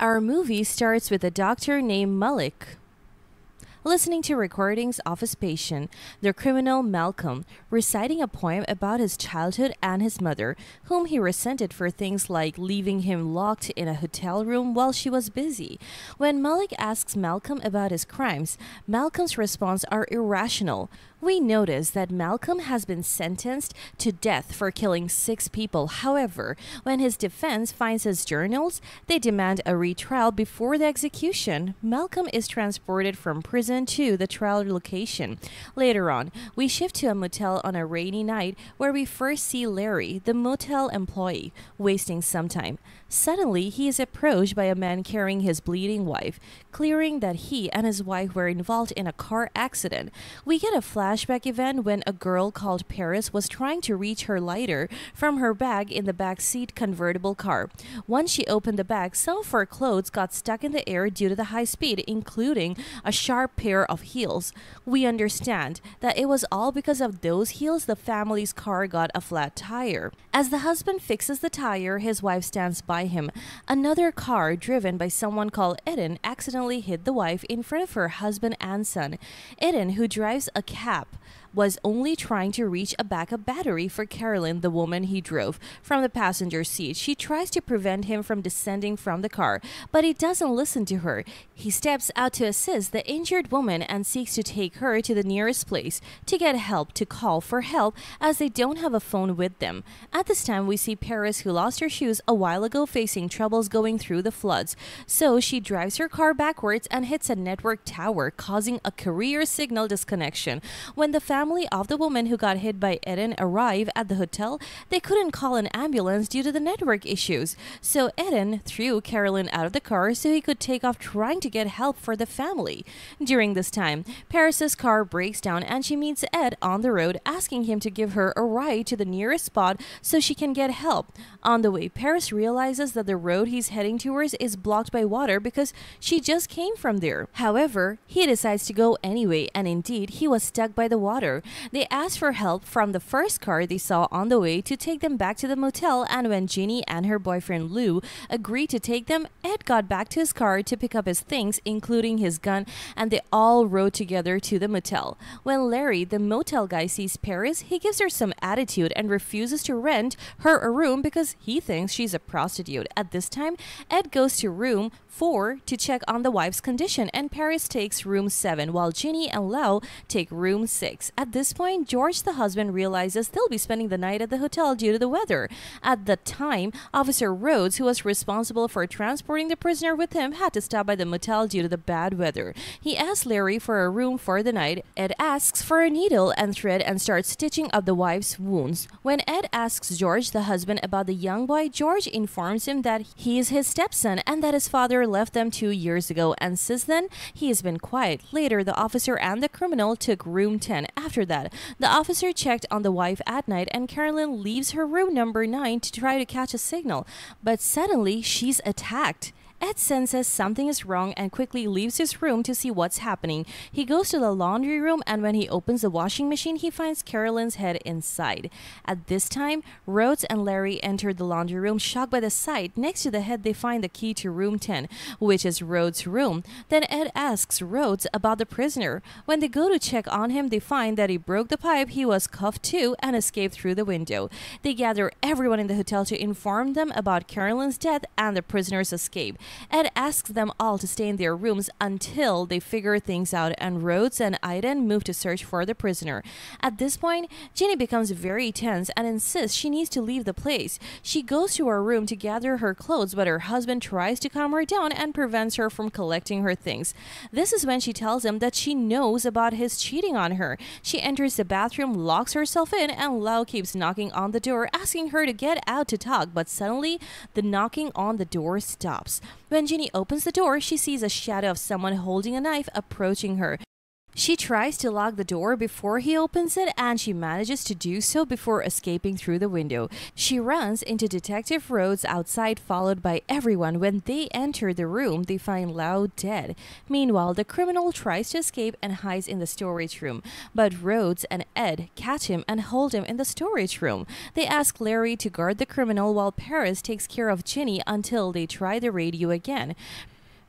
Our movie starts with a doctor named Malick. Listening to recordings of his patient, the criminal Malcolm, reciting a poem about his childhood and his mother, whom he resented for things like leaving him locked in a hotel room while she was busy. When Malick asks Malcolm about his crimes, Malcolm's response are irrational. We notice that Malcolm has been sentenced to death for killing six people. However, when his defense finds his journals, they demand a retrial before the execution. Malcolm is transported from prison to the trial location. Later on, we shift to a motel on a rainy night where we first see Larry, the motel employee, wasting some time. Suddenly, he is approached by a man carrying his bleeding wife, clearing that he and his wife were involved in a car accident. We get a flashback event when a girl called Paris was trying to reach her lighter from her bag in the backseat convertible car. Once she opened the bag, some of her clothes got stuck in the air due to the high speed, including a sharp pair of heels. We understand that it was all because of those heels the family's car got a flat tire. As the husband fixes the tire, his wife stands by him. Another car, driven by someone called Eden, accidentally hit the wife in front of her husband and son. Eden, who drives a cab, app was only trying to reach a backup battery for Carolyn, the woman he drove, from the passenger seat. She tries to prevent him from descending from the car, but he doesn't listen to her. He steps out to assist the injured woman and seeks to take her to the nearest place to get help to call for help as they don't have a phone with them. At this time, we see Paris, who lost her shoes a while ago, facing troubles going through the floods. So she drives her car backwards and hits a network tower, causing a career signal disconnection. When the family of the woman who got hit by Eden arrive at the hotel, they couldn't call an ambulance due to the network issues. So Eden threw Carolyn out of the car so he could take off trying to get help for the family. During this time, Paris's car breaks down and she meets Ed on the road asking him to give her a ride to the nearest spot so she can get help. On the way, Paris realizes that the road he's heading towards is blocked by water because she just came from there. However, he decides to go anyway and indeed he was stuck by the water. They ask for help from the first car they saw on the way to take them back to the motel and when Ginny and her boyfriend Lou agreed to take them, Ed got back to his car to pick up his things including his gun and they all rode together to the motel. When Larry, the motel guy, sees Paris, he gives her some attitude and refuses to rent her a room because he thinks she's a prostitute. At this time, Ed goes to room 4 to check on the wife's condition and Paris takes room 7 while Ginny and Lou take room 6. At this point, George, the husband, realizes they'll be spending the night at the hotel due to the weather. At the time, Officer Rhodes, who was responsible for transporting the prisoner with him, had to stop by the motel due to the bad weather. He asks Larry for a room for the night. Ed asks for a needle and thread and starts stitching up the wife's wounds. When Ed asks George, the husband, about the young boy, George informs him that he is his stepson and that his father left them two years ago, and since then, he has been quiet. Later, the officer and the criminal took room 10. After that, the officer checked on the wife at night, and Carolyn leaves her room number 9 to try to catch a signal. But suddenly, she's attacked. Ed senses something is wrong and quickly leaves his room to see what's happening. He goes to the laundry room and when he opens the washing machine, he finds Carolyn's head inside. At this time, Rhodes and Larry enter the laundry room shocked by the sight. Next to the head, they find the key to room 10, which is Rhodes' room. Then Ed asks Rhodes about the prisoner. When they go to check on him, they find that he broke the pipe, he was cuffed too, and escaped through the window. They gather everyone in the hotel to inform them about Carolyn's death and the prisoner's escape. Ed asks them all to stay in their rooms until they figure things out, and Rhodes and Iden move to search for the prisoner. At this point, Ginny becomes very tense and insists she needs to leave the place. She goes to her room to gather her clothes, but her husband tries to calm her down and prevents her from collecting her things. This is when she tells him that she knows about his cheating on her. She enters the bathroom, locks herself in, and Lou keeps knocking on the door, asking her to get out to talk, but suddenly the knocking on the door stops. When Ginny opens the door, she sees a shadow of someone holding a knife approaching her. She tries to lock the door before he opens it and she manages to do so before escaping through the window. She runs into Detective Rhodes outside, followed by everyone. When they enter the room, they find Lou dead. Meanwhile, the criminal tries to escape and hides in the storage room, but Rhodes and Ed catch him and hold him in the storage room. They ask Larry to guard the criminal while Paris takes care of Ginny until they try the radio again.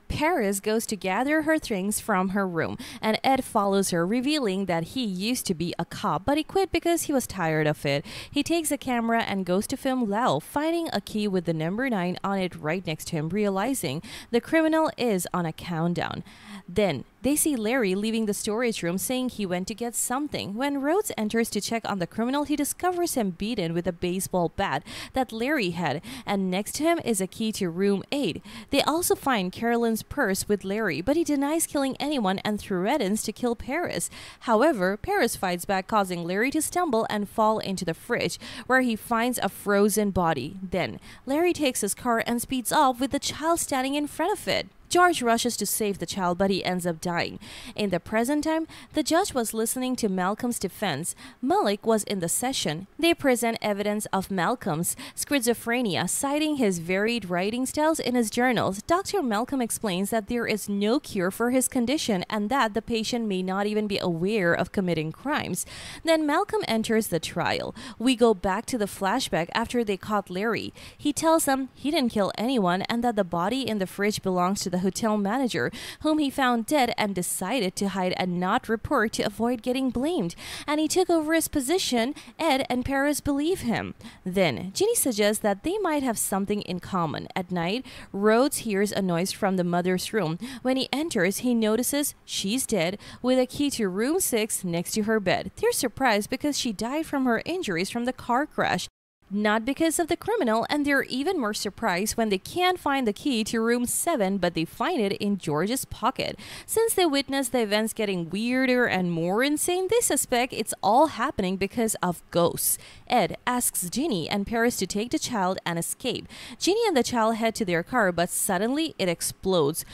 Paris goes to gather her things from her room, and Ed follows her, revealing that he used to be a cop, but he quit because he was tired of it. He takes a camera and goes to film Lou, finding a key with the number 9 on it right next to him, realizing the criminal is on a countdown. Then they see Larry leaving the storage room saying he went to get something. When Rhodes enters to check on the criminal, he discovers him beaten with a baseball bat that Larry had, and next to him is a key to room 8. They also find Carolyn's purse with Larry, but he denies killing anyone and threatens to kill Paris. However, Paris fights back, causing Larry to stumble and fall into the fridge, where he finds a frozen body. Then, Larry takes his car and speeds off with the child standing in front of it. George rushes to save the child, but he ends up dying. In the present time, the judge was listening to Malcolm's defense. Malick was in the session. They present evidence of Malcolm's schizophrenia, citing his varied writing styles in his journals. Dr. Malcolm explains that there is no cure for his condition and that the patient may not even be aware of committing crimes. Then Malcolm enters the trial. We go back to the flashback after they caught Larry. He tells them he didn't kill anyone and that the body in the fridge belongs to the hotel manager, whom he found dead and decided to hide and not report to avoid getting blamed. And he took over his position. Ed and Paris believe him. Then, Ginny suggests that they might have something in common. At night, Rhodes hears a noise from the mother's room. When he enters, he notices she's dead with a key to room 6 next to her bed. They're surprised because she died from her injuries from the car crash not because of the criminal, and they're even more surprised when they can't find the key to room 7, but they find it in George's pocket. Since they witness the events getting weirder and more insane, they suspect it's all happening because of ghosts. Ed asks Ginny and Paris to take the child and escape. Ginny and the child head to their car, but suddenly it explodes.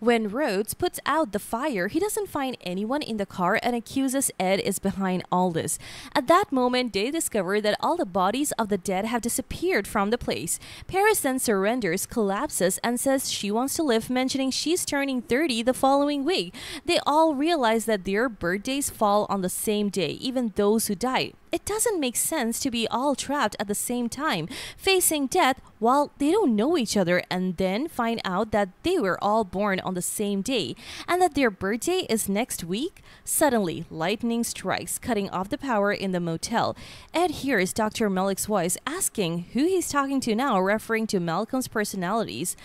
When Rhodes puts out the fire, he doesn't find anyone in the car and accuses Ed is behind all this. At that moment, they discover that all the bodies of the dead have disappeared from the place. Paris then surrenders, collapses, and says she wants to live, mentioning she's turning 30 the following week. They all realize that their birthdays fall on the same day, even those who died. It doesn't make sense to be all trapped at the same time, facing death while they don't know each other and then find out that they were all born on the same day and that their birthday is next week. Suddenly, lightning strikes, cutting off the power in the motel. Ed hears Dr. Malick's voice asking who he's talking to now, referring to Malcolm's personalities.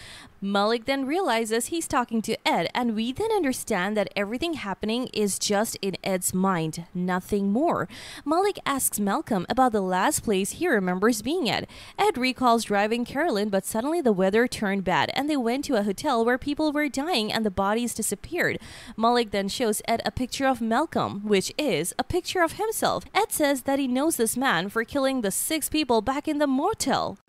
Malick then realizes he's talking to Ed, and we then understand that everything happening is just in Ed's mind, nothing more. Malick asks Malcolm about the last place he remembers being at. Ed recalls driving Carolyn, but suddenly the weather turned bad, and they went to a hotel where people were dying and the bodies disappeared. Malick then shows Ed a picture of Malcolm, which is a picture of himself. Ed says that he knows this man for killing the six people back in the motel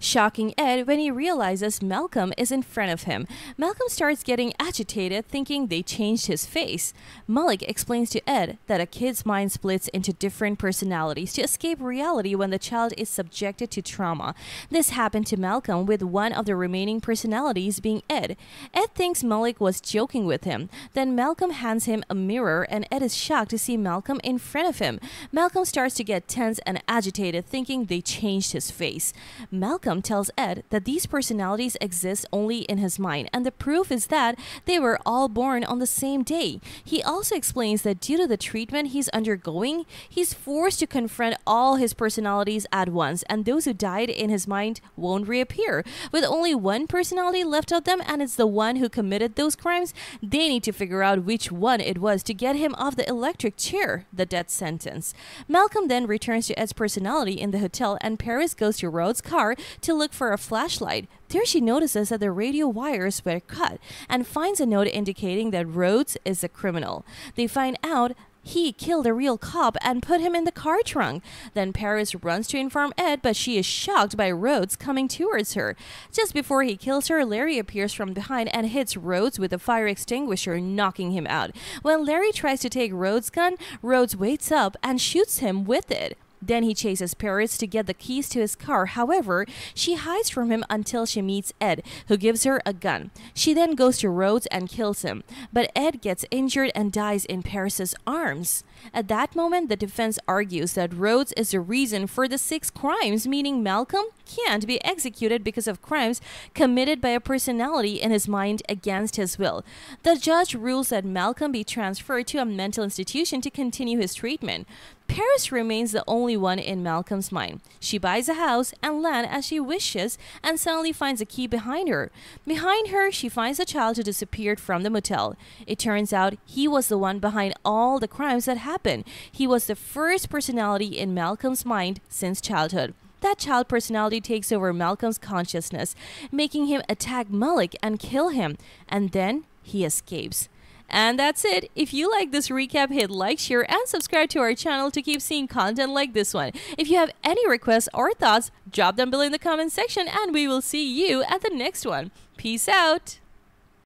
shocking Ed when he realizes Malcolm is in front of him. Malcolm starts getting agitated, thinking they changed his face. Malick explains to Ed that a kid's mind splits into different personalities to escape reality when the child is subjected to trauma. This happened to Malcolm with one of the remaining personalities being Ed. Ed thinks Malick was joking with him. Then Malcolm hands him a mirror and Ed is shocked to see Malcolm in front of him. Malcolm starts to get tense and agitated, thinking they changed his face. Malcolm Malcolm tells Ed that these personalities exist only in his mind, and the proof is that they were all born on the same day. He also explains that due to the treatment he's undergoing, he's forced to confront all his personalities at once, and those who died in his mind won't reappear. With only one personality left of them, and it's the one who committed those crimes, they need to figure out which one it was to get him off the electric chair, the death sentence. Malcolm then returns to Ed's personality in the hotel, and Paris goes to Rhodes' car to look for a flashlight. There she notices that the radio wires were cut and finds a note indicating that Rhodes is a criminal. They find out he killed a real cop and put him in the car trunk. Then Paris runs to inform Ed, but she is shocked by Rhodes coming towards her. Just before he kills her, Larry appears from behind and hits Rhodes with a fire extinguisher, knocking him out. When Larry tries to take Rhodes' gun, Rhodes waits up and shoots him with it. Then he chases Paris to get the keys to his car. However, she hides from him until she meets Ed, who gives her a gun. She then goes to Rhodes and kills him. But Ed gets injured and dies in Paris's arms. At that moment, the defense argues that Rhodes is the reason for the six crimes, meaning Malcolm can't be executed because of crimes committed by a personality in his mind against his will. The judge rules that Malcolm be transferred to a mental institution to continue his treatment. Paris remains the only one in Malcolm's mind. She buys a house and land as she wishes and suddenly finds a key behind her. Behind her, she finds a child who disappeared from the motel. It turns out he was the one behind all the crimes that happened. He was the first personality in Malcolm's mind since childhood. That child personality takes over Malcolm's consciousness, making him attack Malick and kill him, and then he escapes. And that's it. If you like this recap, hit like, share, and subscribe to our channel to keep seeing content like this one. If you have any requests or thoughts, drop them below in the comment section, and we will see you at the next one. Peace out.